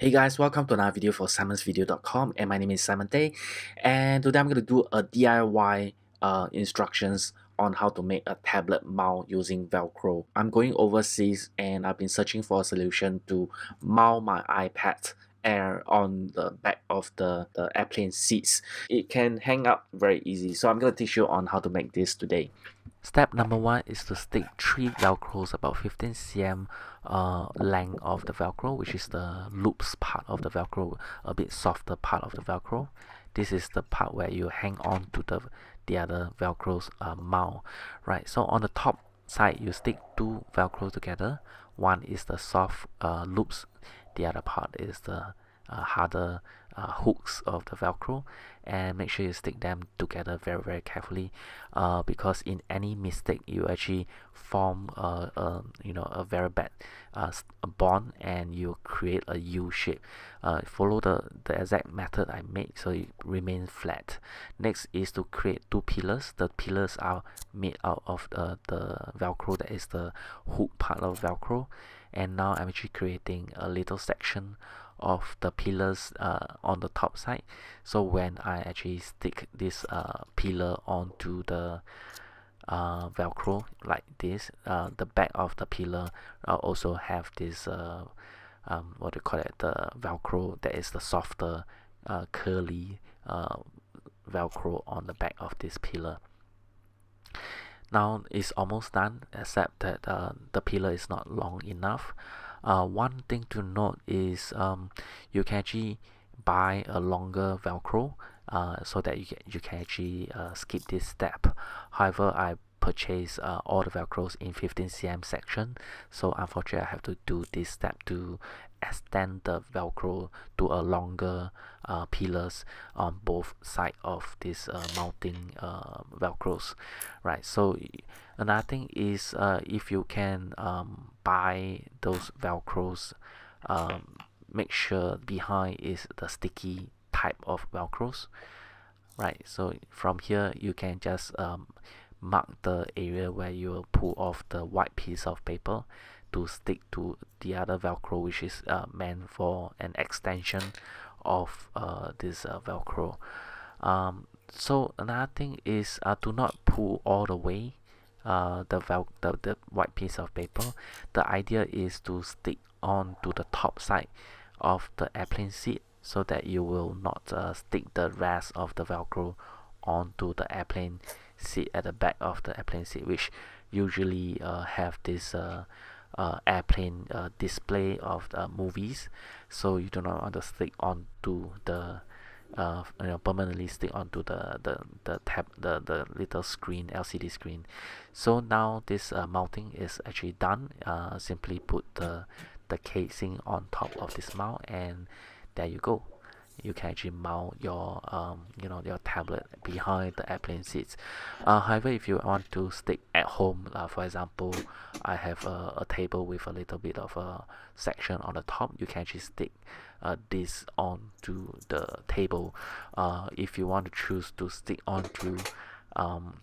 Hey guys, welcome to another video for simonsvideo.com and my name is Simon Tay and today I'm going to do a DIY uh, instructions on how to make a tablet mount using velcro. I'm going overseas and I've been searching for a solution to mount my iPad air on the back of the, the airplane seats. It can hang up very easy so I'm going to teach you on how to make this today. Step number one is to stick three velcros about 15 cm uh, length of the velcro which is the loops part of the velcro a bit softer part of the velcro. This is the part where you hang on to the the other velcros uh, mount right? So on the top side you stick two velcro together. One is the soft uh, loops. The other part is the uh, harder uh, hooks of the velcro and make sure you stick them together very very carefully uh, because in any mistake you actually form a, a you know a very bad uh, bond and you create a U shape. Uh, follow the the exact method I made so it remains flat. Next is to create two pillars. The pillars are made out of the, the velcro that is the hook part of velcro. And now I'm actually creating a little section of the pillars uh, on the top side. So when I actually stick this uh, pillar onto the uh, velcro like this uh, the back of the pillar uh, also have this uh, um, what do you call it? The velcro that is the softer uh, curly uh, velcro on the back of this pillar. Now it's almost done except that uh, the pillar is not long enough uh, one thing to note is um, you can actually buy a longer velcro uh, so that you can, you can actually uh, skip this step. However I purchased uh, all the velcros in 15 cm section. So unfortunately I have to do this step to extend the velcro to a longer uh, pillars on both side of this uh, mounting uh, velcros right? So another thing is uh, if you can um, buy those velcros um, make sure behind is the sticky type of velcros right? So from here you can just um, mark the area where you will pull off the white piece of paper to stick to the other velcro which is uh, meant for an extension of uh, this uh, velcro. Um, so another thing is uh, do not pull all the way uh, the, vel the, the white piece of paper. The idea is to stick on to the top side of the airplane seat so that you will not uh, stick the rest of the velcro onto the airplane seat at the back of the airplane seat which usually uh, have this uh, uh, airplane uh, display of the movies. So you do not want to stick onto the uh, you know, permanently stick onto the the the tab the the little screen LCD screen. So now this uh, mounting is actually done. Uh, simply put the the casing on top of this mount and there you go you can actually mount your um, you know your tablet behind the airplane seats. Uh, however if you want to stick at home uh, for example I have a, a, table with a little bit of a section on the top you can actually stick uh, this onto the table. Uh, if you want to choose to stick onto um,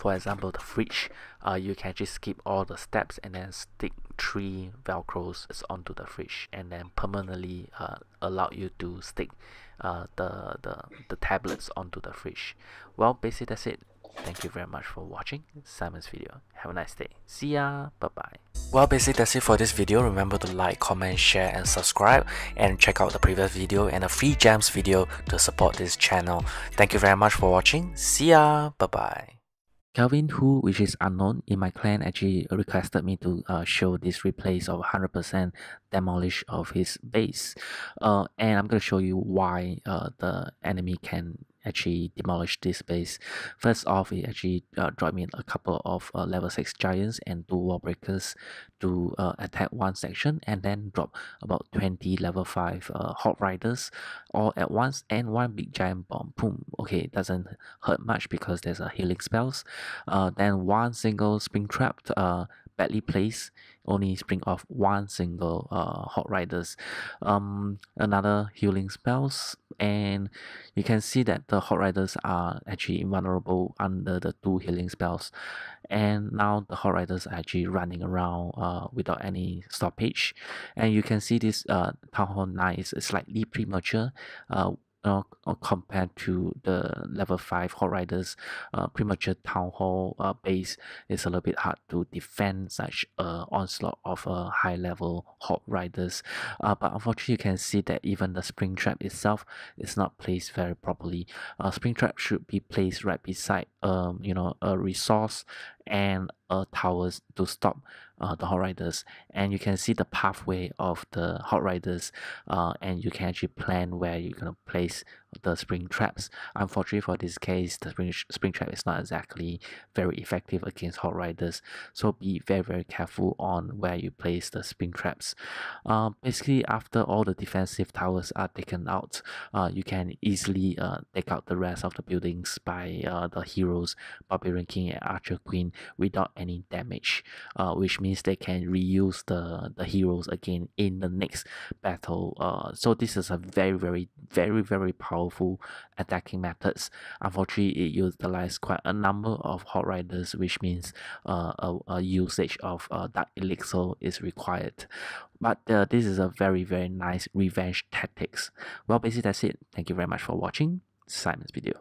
for example the fridge uh, you can just skip all the steps and then stick three velcros onto the fridge and then permanently uh, allow you to stick uh, the, the the tablets onto the fridge. Well basically that's it. Thank you very much for watching simon's video. Have a nice day. See ya. Bye bye well basically that's it for this video. Remember to like comment share and subscribe. And check out the previous video and a free gems video to support this channel. Thank you very much for watching. See ya. Bye bye Kelvin Hu which is unknown in my clan actually requested me to uh, show this replace of 100% demolish of his base. Uh, and I'm going to show you why uh, the enemy can actually demolish this base. First off, it actually uh, dropped me a couple of uh, level 6 giants and 2 wall breakers to uh, attack one section and then drop about 20 level 5 uh, hog riders all at once and one big giant bomb. Boom. Okay, it doesn't hurt much because there's a healing spells. Uh, then one single spring trap uh, badly placed only spring off one single uh, hog riders. Um another healing spells and you can see that the hog riders are actually invulnerable under the two healing spells. And now the hog riders are actually running around uh, without any stoppage. And you can see this uh, town hall 9 is slightly premature uh, uh, compared to the level 5 hog riders uh, premature town hall uh, base is a little bit hard to defend such a onslaught of uh, high level hog riders. Uh, but unfortunately you can see that even the spring trap itself is not placed very properly. Uh, spring trap should be placed right beside um, you know a resource and a towers to stop uh, the hog riders. And you can see the pathway of the hog riders uh, and you can actually plan where you're going to place the spring traps. Unfortunately for this case the spring, spring trap is not exactly very effective against hog riders so be very very careful on where you place the spring traps. Uh, basically after all the defensive towers are taken out uh, you can easily uh, take out the rest of the buildings by uh, the heroes barbarian king and archer queen without any damage uh, which means they can reuse the the heroes again in the next battle. Uh, so this is a very very very very powerful attacking methods. Unfortunately it utilizes quite a number of hog riders which means uh, a, a usage of uh, dark elixir is required. But uh, this is a very very nice revenge tactics. Well basically that's it. Thank you very much for watching. Simon's video